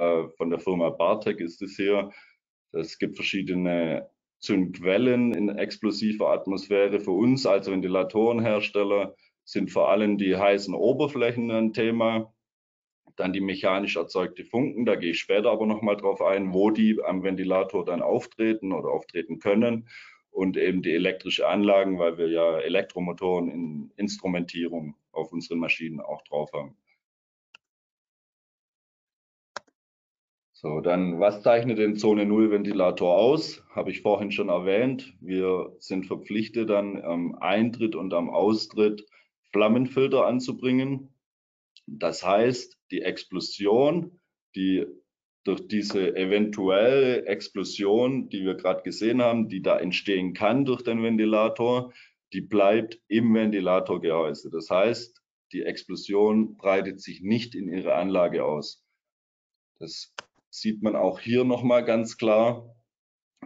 äh, von der Firma Bartek ist es hier. Es gibt verschiedene Zündquellen in explosiver Atmosphäre. Für uns als Ventilatorenhersteller sind vor allem die heißen Oberflächen ein Thema. Dann die mechanisch erzeugte Funken, da gehe ich später aber nochmal drauf ein, wo die am Ventilator dann auftreten oder auftreten können. Und eben die elektrische Anlagen, weil wir ja Elektromotoren in Instrumentierung auf unseren Maschinen auch drauf haben. So, dann, was zeichnet den Zone 0 Ventilator aus? Habe ich vorhin schon erwähnt. Wir sind verpflichtet, dann am Eintritt und am Austritt Flammenfilter anzubringen. Das heißt, die Explosion, die durch diese eventuelle Explosion, die wir gerade gesehen haben, die da entstehen kann durch den Ventilator, die bleibt im Ventilatorgehäuse. Das heißt, die Explosion breitet sich nicht in ihre Anlage aus. Das sieht man auch hier nochmal ganz klar.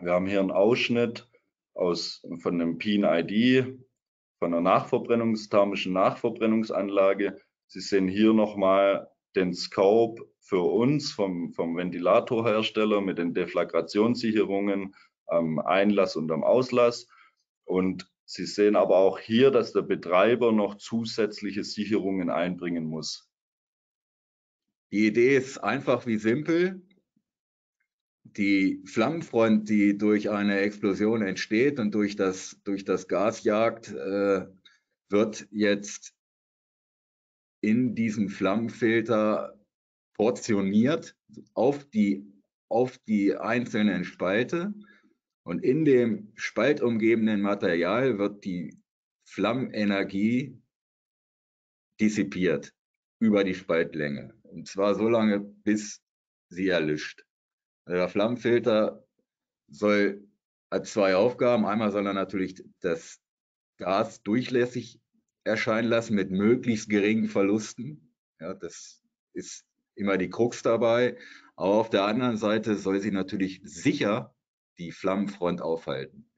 Wir haben hier einen Ausschnitt aus, von einem PIN-ID, von einer Nachverbrennungsthermischen Nachverbrennungsanlage. Sie sehen hier nochmal den Scope für uns vom, vom Ventilatorhersteller mit den Deflagrationssicherungen am Einlass und am Auslass. Und Sie sehen aber auch hier, dass der Betreiber noch zusätzliche Sicherungen einbringen muss. Die Idee ist einfach wie simpel. Die Flammenfront, die durch eine Explosion entsteht und durch das, durch das Gas jagt, äh, wird jetzt in diesen Flammenfilter portioniert auf die, auf die einzelnen Spalte. Und in dem spaltumgebenden Material wird die Flammenergie dissipiert über die Spaltlänge. Und zwar so lange, bis sie erlischt. Also der Flammenfilter soll hat zwei Aufgaben. Einmal soll er natürlich das Gas durchlässig erscheinen lassen mit möglichst geringen Verlusten. Ja, das ist immer die Krux dabei. Aber auf der anderen Seite soll sie natürlich sicher die Flammenfront aufhalten.